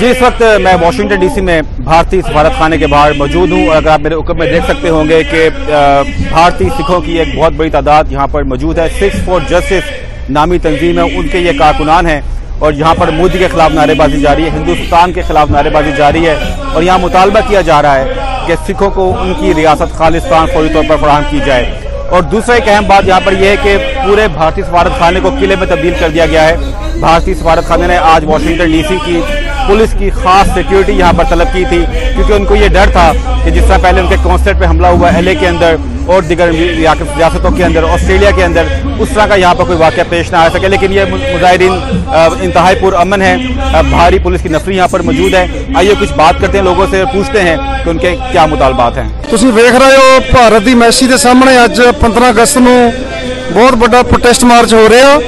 जी इस वक्त मैं वाशिंगटन डीसी में भारतीय सफारत खाने के बाहर मौजूद हूं और अगर आप मेरे हुक्म में देख सकते होंगे कि भारतीय सिखों की एक बहुत बड़ी तादाद यहां पर मौजूद है सिक्स फॉर जस्टिस नामी तंजीम है उनके ये कारकुनान हैं और यहाँ पर मोदी के खिलाफ नारेबाजी जारी है हिंदुस्तान के खिलाफ नारेबाजी जारी है और यहाँ मुतालबा किया जा रहा है कि सिखों को उनकी रियासत खालिस्तान फौरी तौर पर फराहम की जाए और दूसरा एक अहम बात यहाँ पर यह है कि पूरे भारतीय सफारत खाने को किले में तब्दील कर दिया गया है भारतीय सफारत खाने ने आज वाशिंगटन डीसी की पुलिस की खास सिक्योरिटी यहाँ पर तलब की थी क्योंकि उनको ये डर था कि जिस तरह पहले उनके कॉन्सर्ट पे हमला हुआ एलए के अंदर और दिगर रियासतों के अंदर ऑस्ट्रेलिया के अंदर उस तरह का यहाँ पर कोई वाक्य पेश ना आ सके लेकिन ये मुजाहरीन इंतहाई अमन है भारी पुलिस की नफरी यहाँ पर मौजूद है आइए कुछ बात करते हैं लोगों से पूछते हैं कि उनके क्या मुतालबात हैं तुम देख रहे हो भारत की मैसी के सामने अज पंद्रह अगस्त में ਬਹੁਤ ਵੱਡਾ ਪ੍ਰੋਟੈਸਟ ਮਾਰਚ ਹੋ ਰਿਹਾ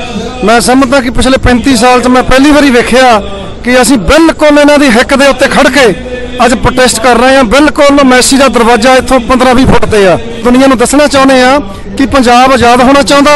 ਮੈਂ ਸਮਝਦਾ ਕਿ ਪਿਛਲੇ 35 ਸਾਲ ਤੋਂ ਮੈਂ ਪਹਿਲੀ ਵਾਰੀ ਵੇਖਿਆ ਕਿ ਅਸੀਂ ਬਿਲਕੁਲ ਇਹਨਾਂ ਦੀ ਹੱਕ ਦੇ ਉੱਤੇ ਖੜ ਕੇ ਅੱਜ ਪ੍ਰੋਟੈਸਟ ਕਰ ਰਹੇ ਹਾਂ ਬਿਲਕੁਲ ਮੈਸੀ ਦਾ ਦਰਵਾਜ਼ਾ ਇੱਥੋਂ 15-20 ਫੁੱਟ ਤੇ ਆ ਦੁਨੀਆ ਨੂੰ ਦੱਸਣਾ ਚਾਹੁੰਦੇ ਆ ਕਿ ਪੰਜਾਬ ਆਜ਼ਾਦ ਹੋਣਾ ਚਾਹੁੰਦਾ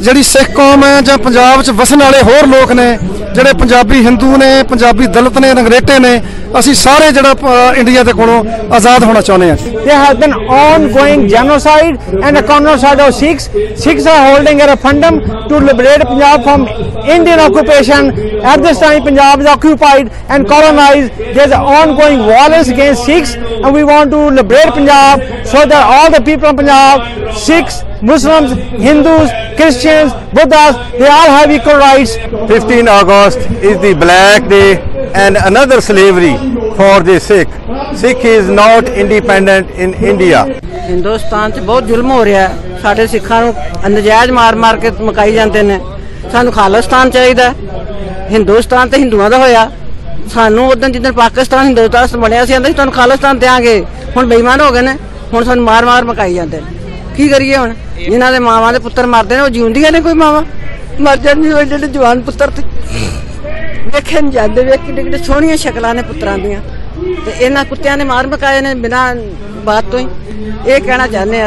ਜਿਹੜੀ ਸਿੱਖ ਕੌਮ ਹੈ ਜਾਂ ਪੰਜਾਬ 'ਚ ਵਸਣ ਵਾਲੇ ਹੋਰ ਲੋਕ ਨੇ ਜਿਹੜੇ ਪੰਜਾਬੀ ਹਿੰਦੂ ਨੇ ਪੰਜਾਬੀ ਦਲਤ ਨੇ ਰੰਗਰੇਟੇ ਨੇ ਅਸੀਂ ਸਾਰੇ ਜਿਹੜਾ ਇੰਡੀਆ ਦੇ ਕੋਲੋਂ ਆਜ਼ਾਦ ਹੋਣਾ ਚਾਹੁੰਦੇ ਆ ਤੇ have been on going genocide and a genocide of Sikhs Sikhs are holding a referendum to liberate Punjab from Indian occupation at this time Punjab is occupied and colonised there is on going wars against Sikhs and we want to liberate Punjab so that all the people of Punjab Sikhs Muslims, Hindus, Christians, Buddhas, they all have equal rights. 15 August is the Black Day and another slavery for the Sikh. Sikh is not independent in India. Hindustan 'ਚ ਬਹੁਤ ਜ਼ੁਲਮ ਹੋ ਰਿਹਾ ਹੈ ਸਾਡੇ ਸਿੱਖਾਂ ਨੂੰ ਨਜਾਇਜ਼ ਮਾਰ-ਮਾਰ ਕੇ ਮਕਾਈ ਜਾਂਦੇ ਨੇ ਸਾਨੂੰ ਖਾਲਿਸਤਾਨ ਚਾਹੀਦਾ ਹੈ। ਹਿੰਦੁਸਤਾਨ ਤੇ ਹਿੰਦੂਆਂ ਦਾ ਹੋਇਆ ਸਾਨੂੰ ਉਦੋਂ ਜਿੱਦਣ ਪਾਕਿਸਤਾਨ ਹਿੰਦੁਸਤਾਨ ਬਣਿਆ ਸੀ ਕਹਿੰਦੇ ਸੀ ਤੁਹਾਨੂੰ ਖਾਲਿਸਤਾਨ ਦਿਆਂਗੇ ਹੁਣ ਬੇਈਮਾਨ ਹੋ ਗਏ ਨੇ ਹੁਣ ਸਾਨੂੰ ਮਾਰ-ਮਾਰ ਮਕਾਈ ਜਾਂਦੇ ਨੇ ਕੀ ਕਰੀਏ ਹੁਣ ਜਿਨ੍ਹਾਂ ਦੇ ਮਾਵਾਂ ਦੇ ਪੁੱਤਰ ਮਰਦੇ ਨੇ ਉਹ ਜਿਉਂਦੀਆਂ ਨੇ ਕੋਈ ਮਾਵਾਂ ਮਰ ਜਾਂਦੇ ਨੇ ਜਿਹੜੇ ਜਵਾਨ ਪੁੱਤਰ ਤੇ ਵੇਖਣ ਜਾਂਦੇ ਵੇਖ ਕਿੱਡੇ ਕਿੱਡੇ ਸੋਹਣੀਆਂ ਸ਼ਕਲਾਂ ਨੇ ਪੁੱਤਰਾਂ ਦੀਆਂ ਤੇ ਇਹਨਾਂ ਕੁੱਤਿਆਂ ਨੇ ਮਾਰ ਮਕਾਏ ਨੇ ਬਿਨਾਂ ਬਾਤ ਤੋਂ ਹੀ ਇਹ ਕਹਿਣਾ ਚਾਹੁੰਦੇ ਆ